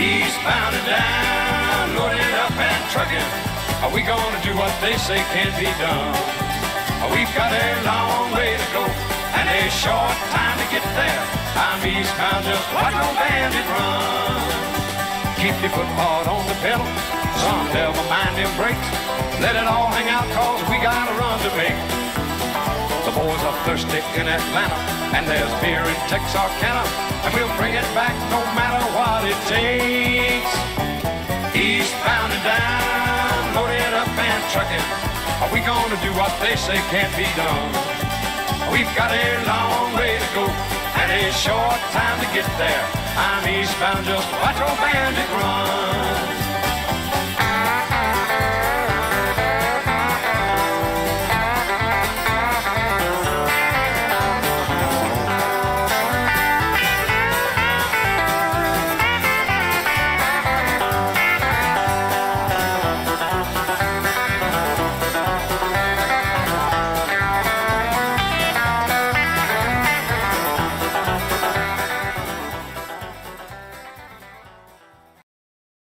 He's bound down, loaded up and trucking. Are we gonna do what they say can't be done? We've got a long way to go and a short time to get there. I'm eastbound just like no bandit run. Keep your foot hard on the pedal. Some never mind them brakes. Let it all hang out cause we got a run to make. The boys are thirsty in Atlanta and there's beer in Texarkana and we'll bring it back no matter what it takes. And trucking. Are we gonna do what they say can't be done? We've got a long way to go and a short time to get there. I'm eastbound, just watch old bandit run.